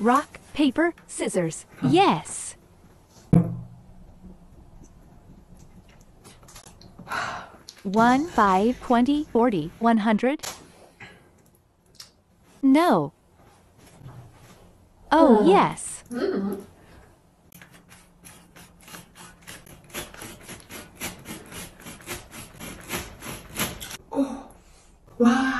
Rock, paper, scissors. Yes. One, five, twenty, forty, one hundred. No. Oh, hmm. yes. Hmm. 와